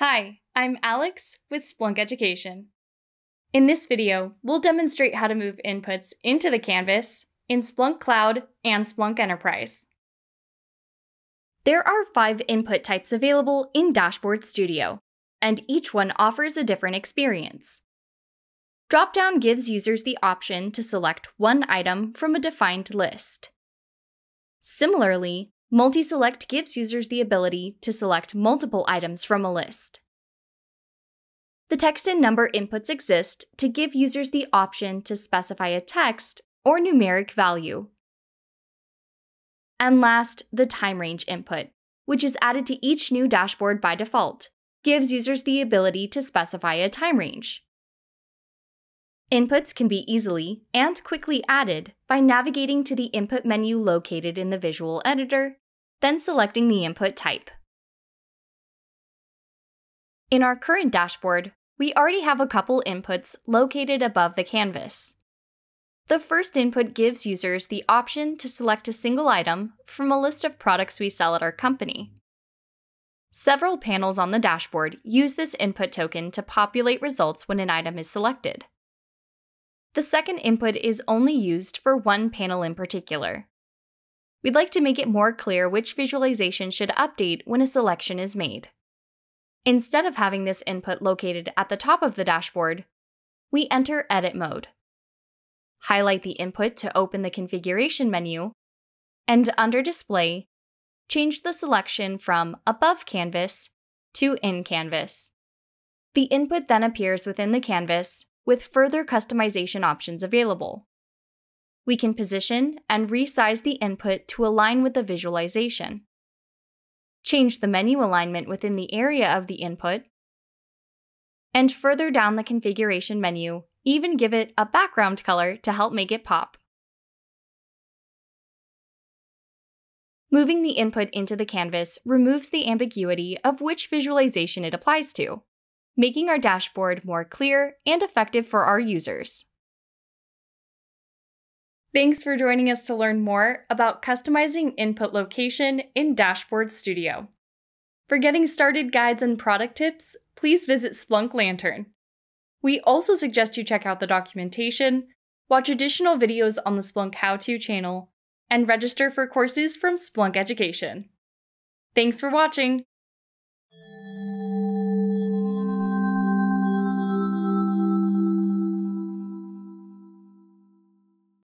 Hi, I'm Alex with Splunk Education. In this video, we'll demonstrate how to move inputs into the canvas in Splunk Cloud and Splunk Enterprise. There are five input types available in Dashboard Studio, and each one offers a different experience. Dropdown gives users the option to select one item from a defined list. Similarly, Multi-select gives users the ability to select multiple items from a list. The text and number inputs exist to give users the option to specify a text or numeric value. And last, the time range input, which is added to each new dashboard by default, gives users the ability to specify a time range. Inputs can be easily and quickly added by navigating to the input menu located in the visual editor, then selecting the input type. In our current dashboard, we already have a couple inputs located above the canvas. The first input gives users the option to select a single item from a list of products we sell at our company. Several panels on the dashboard use this input token to populate results when an item is selected. The second input is only used for one panel in particular. We'd like to make it more clear which visualization should update when a selection is made. Instead of having this input located at the top of the dashboard, we enter Edit mode. Highlight the input to open the configuration menu, and under Display, change the selection from Above Canvas to In Canvas. The input then appears within the canvas with further customization options available. We can position and resize the input to align with the visualization. Change the menu alignment within the area of the input, and further down the configuration menu, even give it a background color to help make it pop. Moving the input into the canvas removes the ambiguity of which visualization it applies to making our dashboard more clear and effective for our users. Thanks for joining us to learn more about customizing input location in Dashboard Studio. For getting started guides and product tips, please visit Splunk Lantern. We also suggest you check out the documentation, watch additional videos on the Splunk How To channel, and register for courses from Splunk Education. Thanks for watching!